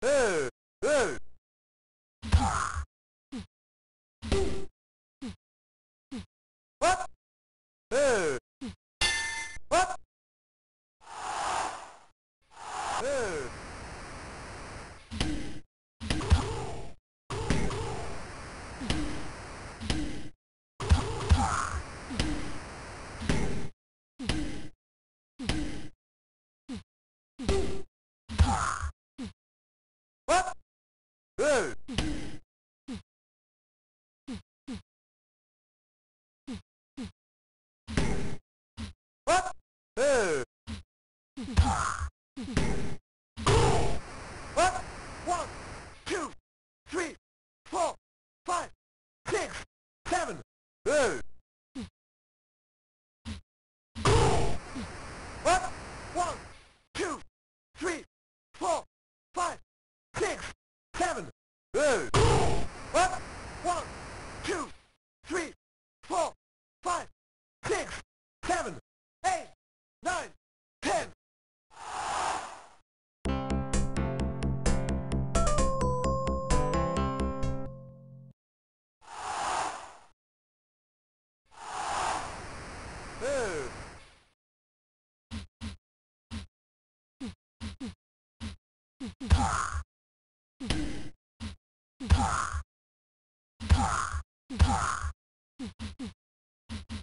Hey, hey. What? Hey. What? Hey. What? One, two, three, four, five, six, seven. Hey.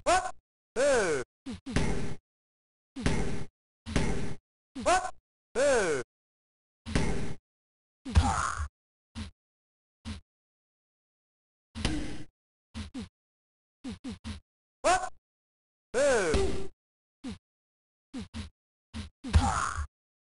What? Hey. What? Hey.